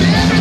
Yeah.